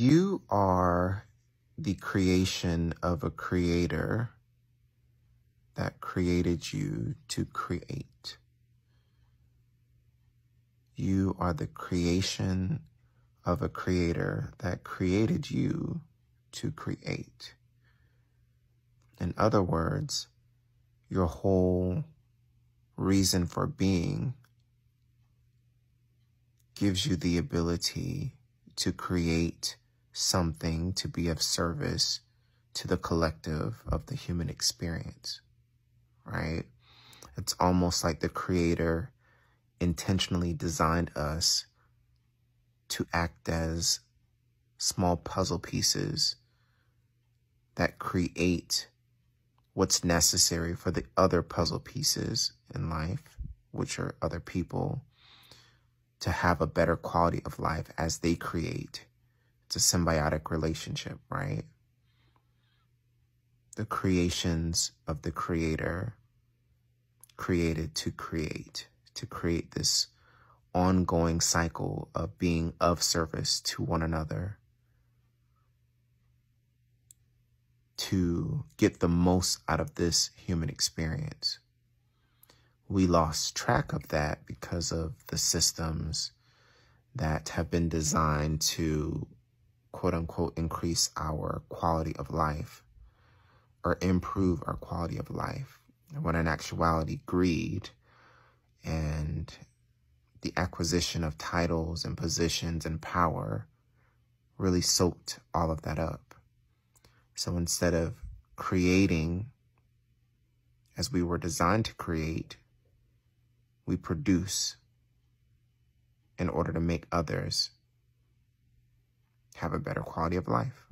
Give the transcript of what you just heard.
You are the creation of a creator that created you to create. You are the creation of a creator that created you to create. In other words, your whole reason for being gives you the ability to create something to be of service to the collective of the human experience, right? It's almost like the creator intentionally designed us to act as small puzzle pieces that create what's necessary for the other puzzle pieces in life, which are other people, to have a better quality of life as they create. It's a symbiotic relationship, right? The creations of the creator created to create to create this ongoing cycle of being of service to one another, to get the most out of this human experience. We lost track of that because of the systems that have been designed to quote unquote increase our quality of life or improve our quality of life. When in actuality, greed and the acquisition of titles and positions and power really soaked all of that up. So instead of creating as we were designed to create, we produce in order to make others have a better quality of life.